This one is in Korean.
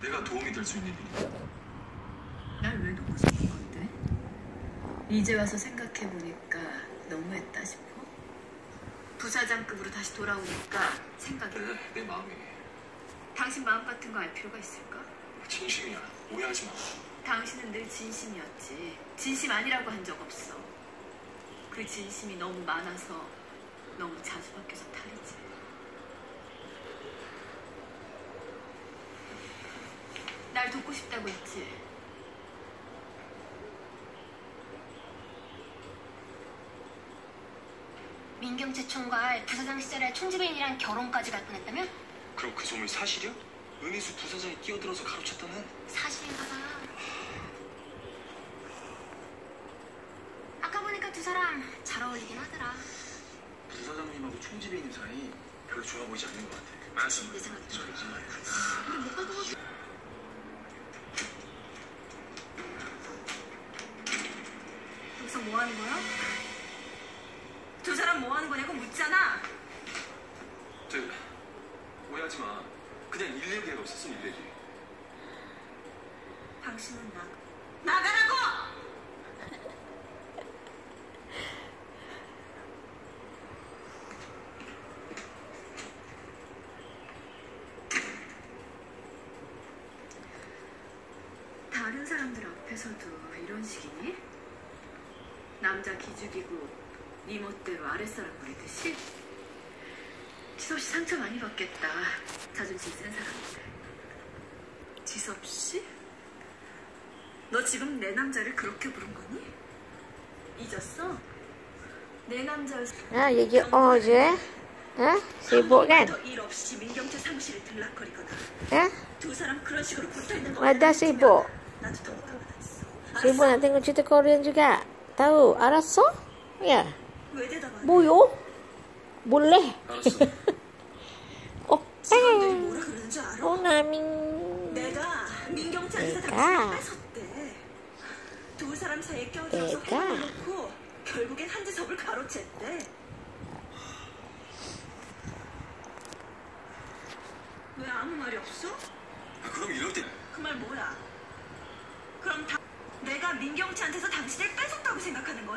내가 도움이 될 수 있는 일이. 날왜 놓고 싶은 건데? 이제 와서 생각해보니까 너무했다 싶어. 부사장급으로 다시 돌아오니까 생각이 그래, 내 마음이 당신 마음 같은 거 알 필요가 있을까? 진심이야. 오해하지 마. 당신은 늘 진심이었지. 진심 아니라고 한 적 없어. 그 진심이 너무 많아서 너무 자주 바뀌어서 탈이지. 날 돕고 싶다고 했지. 민경채 총괄 부사장 시절에 총지배인이랑 결혼까지 갈 뻔했다면 그럼 그 소문이 사실이야? 은희수 부사장이 끼어들어서 가로챘다는? 사실인가 봐. 아까 보니까 두 사람 잘 어울리긴 하더라. 부사장님하고 총지배인 사이 별로 좋아 보이지 않는 것 같아. 맞아. 내 생각도 저기 우리 못 봐도 여기서 뭐 하는 거야? 두 사람 뭐 하는 거냐고 묻잖아. 저 오해하지 마. 그냥 일 얘기가 없었어, 일 얘기. 당신은 나 나가라고! 다른 사람들 앞에서도 이런 식이니? 남자 기죽이고 네 멋대로 아랫사람 부리듯이? 지섭 씨 상처 많이 받겠다. 자존심 센 사람인데. 지섭 씨? 너 지금 내 남자를 그렇게 부른 거니? 잊었어? 내? Sibuk kan? 일 없이 민경채 사무실에 들락거리거나 Ha? 두 사람 그런 식으로 붙어 있는 거. Sibuk. 나도 더 못하겠어. Sibuk nak tengok Tahu? Araso? Ya. 왜 대답 안 해? Boyo? Boleh. 알았어. 직원들이. 뭐라 그러는 줄 알아? Oh, namin. 내가 내가? 당신을 뺏었대. 두 사람 사이에 껴들어서? 해놓고 결국엔 한지섭을 가로챘대. 왜 아무 말이 없어? 아, 그럼 이럴 때 그 말 뭐야? 그럼 다 내가 민경채한테서 당신을 뺏었다고 생각하는 거야?